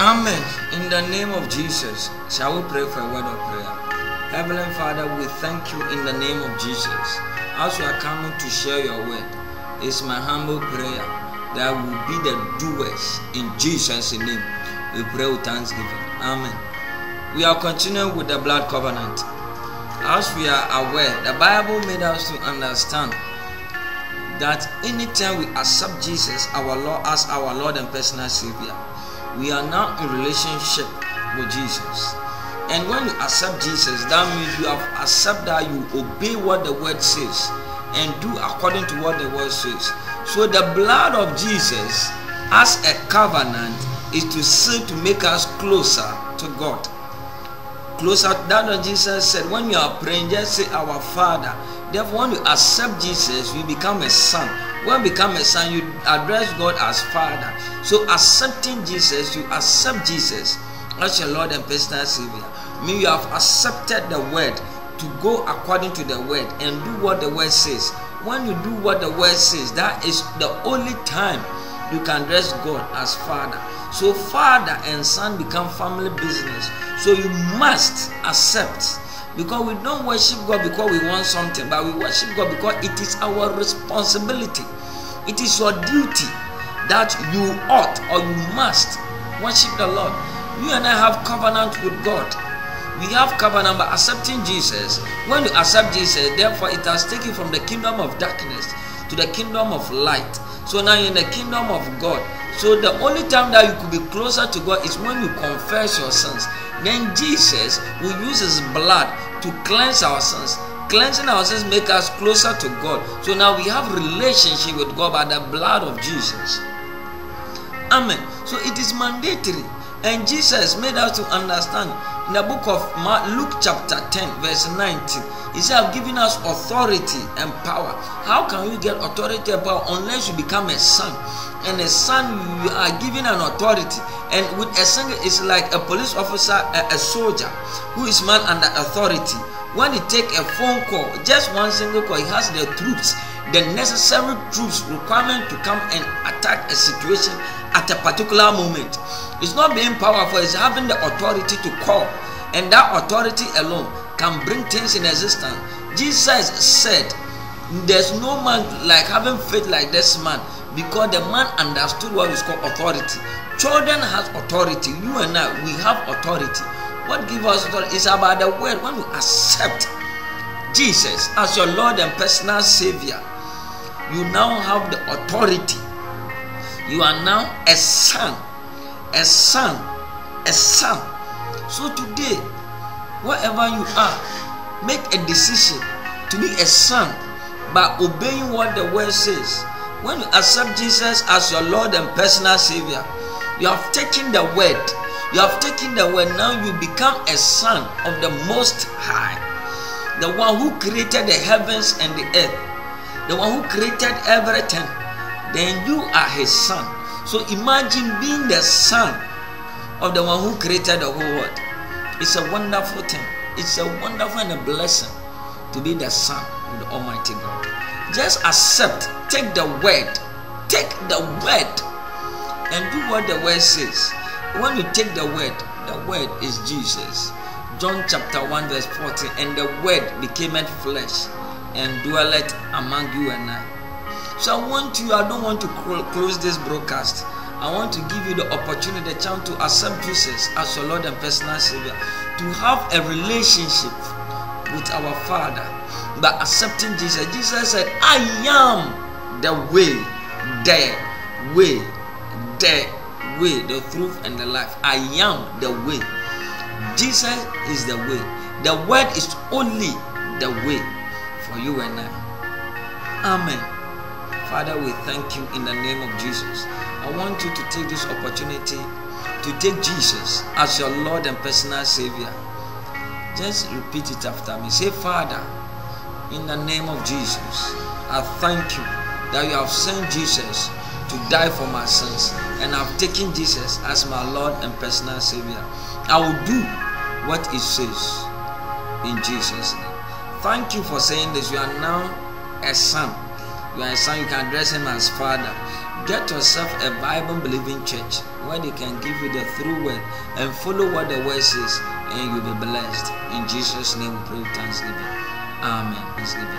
Amen. In the name of Jesus, shall we pray for a word of prayer? Heavenly Father, we thank you in the name of Jesus. As we are coming to share your word, it's my humble prayer that we will be the doers in Jesus' name. We pray with thanksgiving. Amen. We are continuing with the blood covenant. As we are aware, the Bible made us to understand that anytime we accept Jesus, our Lord, as our Lord and personal Savior, we are now in relationship with Jesus. And when you accept Jesus, that means you have accepted that you obey what the word says and do according to what the word says. So the blood of Jesus as a covenant is to seek to make us closer to God. Closer, that's what Jesus said. When you are praying, just say, Our Father. Therefore, when you accept Jesus, you become a son. When you become a son, you address God as Father. So, accepting Jesus, you accept Jesus as your Lord and personal Savior. Mean you have accepted the word to go according to the word and do what the word says. When you do what the word says, that is the only time you can address God as Father. So, Father and Son become family business. So, you must accept because we don't worship God because we want something, but we worship God because it is our responsibility. It is your duty that you ought or you must worship the Lord. You and I have covenant with God. We have covenant by accepting Jesus. When you accept Jesus, therefore it has taken from the kingdom of darkness to the kingdom of light. So now you're in the kingdom of God. So the only time that you could be closer to God is when you confess your sins. Then Jesus will use his blood to cleanse our sins. Cleansing our sins make us closer to God. So now we have relationship with God by the blood of Jesus. Amen. So it is mandatory. And Jesus made us to understand in the book of Luke chapter 10, verse 19. He said, I've given us authority and power. How can you get authority and power unless you become a son? And a son, you are given an authority. And with a son, it's like a police officer, a, a soldier who is man under authority. When he take a phone call, just one single call, he has the troops, the necessary troops requirement to come and attack a situation at a particular moment. It's not being powerful, it's having the authority to call. And that authority alone can bring things in existence. Jesus said, There's no man like having faith like this man because the man understood what is called authority. Children has authority. You and I, we have authority. What gives us authority is about the word. When we accept Jesus as your Lord and personal Savior, you now have the authority. You are now a son, a son, a son. So today, wherever you are, make a decision to be a son by obeying what the word says. When you accept Jesus as your Lord and personal Savior, you have taken the word. You have taken the word. Now you become a son of the Most High, the one who created the heavens and the earth, the one who created everything. Then you are his son. So imagine being the son of the one who created the whole world. It's a wonderful thing. It's a wonderful and a blessing to be the son of the Almighty God. Just accept, take the word, take the word, and do what the word says. When you take the word, the word is Jesus. John chapter 1, verse 14, and the word became flesh and dwelleth among you and I. So I want you, I don't want to close this broadcast. I want to give you the opportunity, the chance to accept Jesus as your Lord and personal Savior, to have a relationship with our Father by accepting Jesus. Jesus said, I am the way, the way, the way, the truth, and the life. I am the way. Jesus is the way. The word is only the way for you and I. Amen. Father, we thank you in the name of Jesus. I want you to take this opportunity to take Jesus as your Lord and personal Savior. Just repeat it after me. Say, Father, in the name of Jesus, I thank you that you have sent Jesus to die for my sins and I've taken Jesus as my Lord and personal Savior. I will do what it says in Jesus' name. Thank you for saying this. You are now a son. You are a son, you can address him as father. Get yourself a Bible believing church where they can give you the through word and follow what the word says, and you'll be blessed. In Jesus' name, we pray thanksgiving. Amen. Thanksgiving.